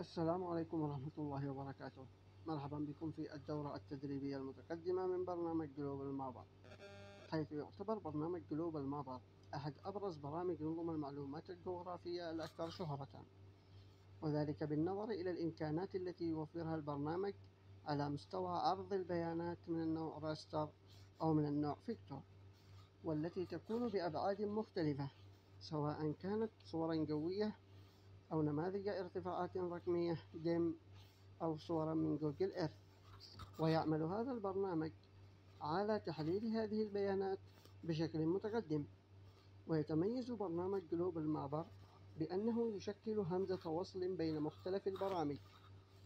السلام عليكم ورحمة الله وبركاته. مرحبا بكم في الدورة التدريبية المتقدمة من برنامج Global Mapper حيث يعتبر برنامج Global Mapper أحد أبرز برامج نظم المعلومات الجغرافية الأكثر شهرة. وذلك بالنظر إلى الإمكانات التي يوفرها البرنامج على مستوى عرض البيانات من النوع raster أو من النوع vector والتي تكون بأبعاد مختلفة سواء كانت صورا جوية أو نماذج ارتفاعات رقمية DEM أو صورا من Google Earth. ويعمل هذا البرنامج على تحليل هذه البيانات بشكل متقدم. ويتميز برنامج Global Mapper بأنه يشكل همزة وصل بين مختلف البرامج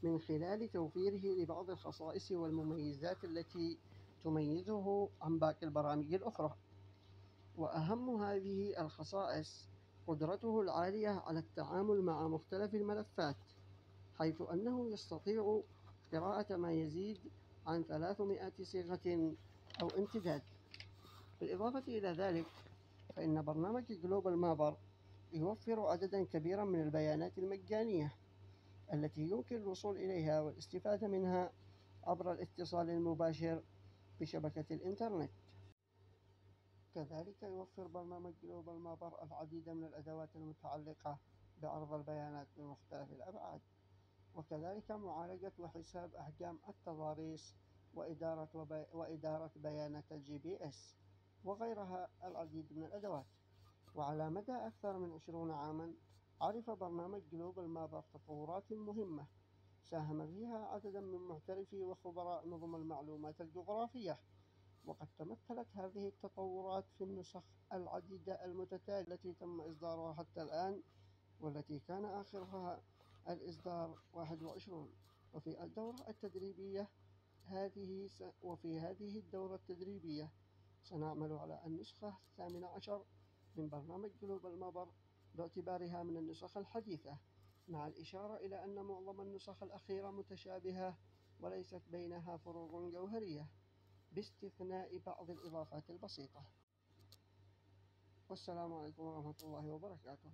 من خلال توفيره لبعض الخصائص والمميزات التي تميزه عن باقي البرامج الأخرى. وأهم هذه الخصائص قدرته العالية على التعامل مع مختلف الملفات حيث أنه يستطيع قراءة ما يزيد عن 300 صيغة أو امتداد. بالإضافة إلى ذلك فإن برنامج جلوبال مابر يوفر عددا كبيرا من البيانات المجانية التي يمكن الوصول إليها والاستفادة منها عبر الاتصال المباشر بشبكة الإنترنت. كذلك يوفر برنامج Global Mapper العديد من الأدوات المتعلقة بعرض البيانات بمختلف الأبعاد وكذلك معالجة وحساب أحجام التضاريس وإدارة, وبي... وإدارة بيانات ال GPS وغيرها العديد من الأدوات. وعلى مدى أكثر من عشرون عاما عرف برنامج Global Mapper تطورات مهمة ساهم فيها عددا من محترفي وخبراء نظم المعلومات الجغرافية وقد تمثلت هذه التطورات في النسخ العديدة المتتالية التي تم إصدارها حتى الآن والتي كان آخرها الإصدار 21 وفي الدورة التدريبية هذه س... وفي هذه الدورة التدريبية سنعمل على النسخة الثامنة عشر من برنامج جلوبال مابر باعتبارها من النسخ الحديثة مع الإشارة إلى أن معظم النسخ الأخيرة متشابهة وليست بينها فروق جوهرية. باستثناء بعض الإضافات البسيطة. والسلام عليكم ورحمة الله وبركاته.